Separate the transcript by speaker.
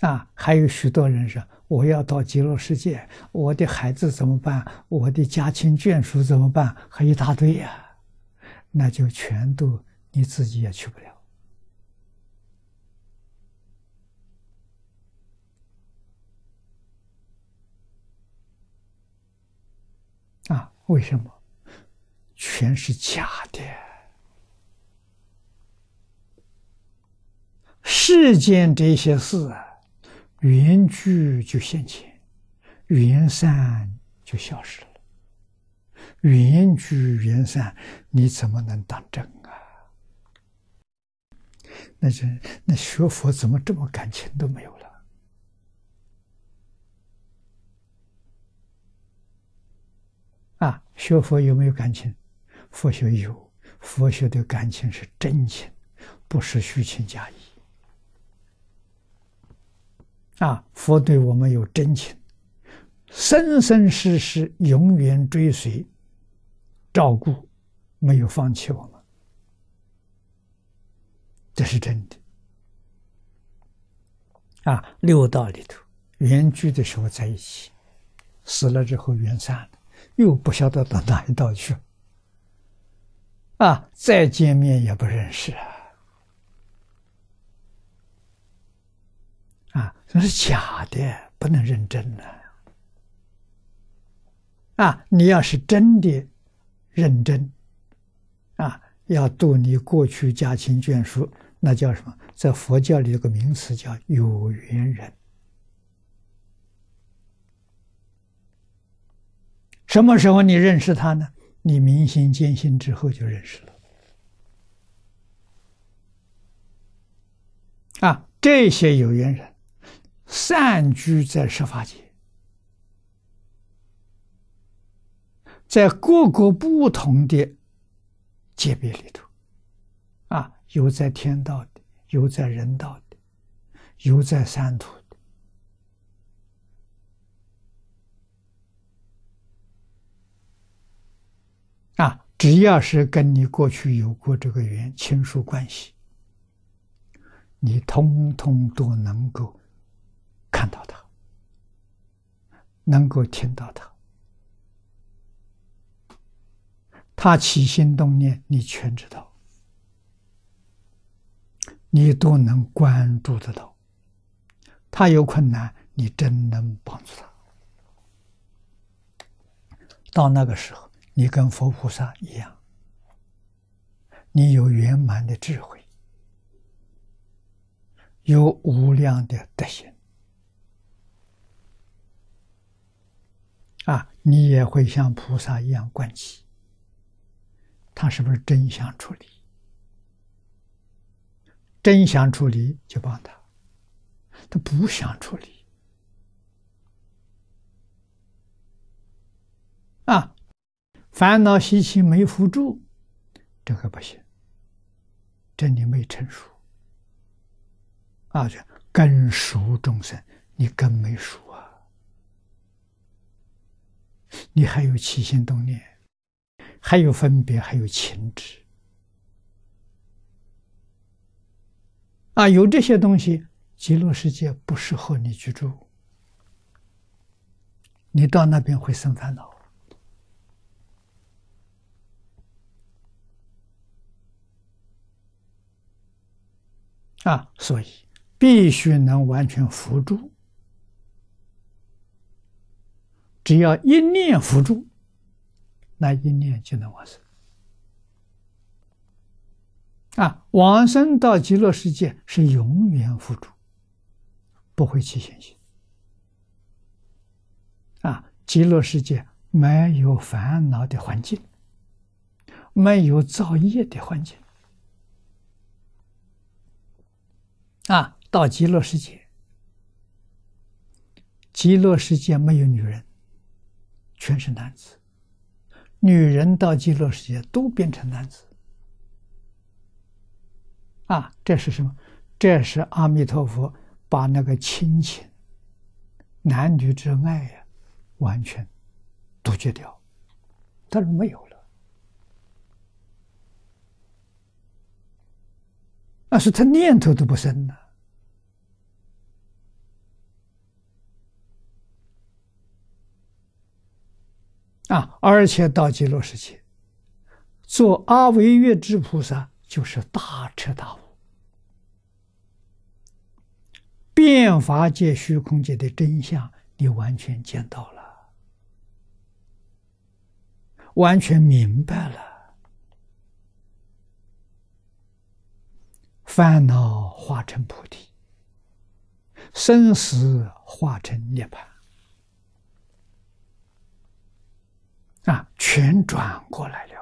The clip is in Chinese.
Speaker 1: 啊，还有许多人说我要到极乐世界，我的孩子怎么办？我的家亲眷属怎么办？还一大堆呀，那就全都你自己也去不了。啊，为什么？全是假的。世间这些事啊。缘聚就现前，缘散就消失了。缘聚缘散，你怎么能当真啊？那是那学佛怎么这么感情都没有了？啊，学佛有没有感情？佛学有，佛学的感情是真情，不是虚情假意。啊，佛对我们有真情，生生世世永远追随、照顾，没有放弃我们，这是真的。啊，六道里头，缘聚的时候在一起，死了之后缘散了，又不晓得到哪一道去。啊，再见面也不认识啊。啊，这是假的，不能认真了。啊，你要是真的认真，啊，要度你过去家亲眷属，那叫什么？在佛教里有个名词叫有缘人。什么时候你认识他呢？你明心见性之后就认识了。啊，这些有缘人。散居在十法界，在各个不同的界别里头，啊，有在天道的，有在人道的，有在三途的，啊，只要是跟你过去有过这个缘亲属关系，你通通都能够。能够听到他，他起心动念，你全知道，你都能关注得到。他有困难，你真能帮助他。到那个时候，你跟佛菩萨一样，你有圆满的智慧，有无量的德行。啊，你也会像菩萨一样观起，他是不是真想处理？真想处理就帮他，他不想处理，啊，烦恼习气没扶住，这个不行，这你没成熟，啊，这根熟众生，你根没熟。你还有起心动念，还有分别，还有情执啊！有这些东西，极乐世界不适合你居住，你到那边会生烦恼啊！所以必须能完全扶住。只要一念辅助，那一念就能往生。啊，往生到极乐世界是永远辅助，不会起现行。啊，极乐世界没有烦恼的环境，没有造业的环境。啊，到极乐世界，极乐世界没有女人。全是男子，女人到极乐世界都变成男子，啊，这是什么？这是阿弥陀佛把那个亲情、男女之爱呀，完全杜绝掉，他说没有了，那是他念头都不生了，啊！而且到极乐世界，做阿惟越之菩萨，就是大彻大悟，变法界、虚空界的真相，你完全见到了，完全明白了，烦恼化成菩提，生死化成涅槃。啊，全转过来了。